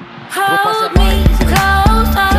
Hold me close.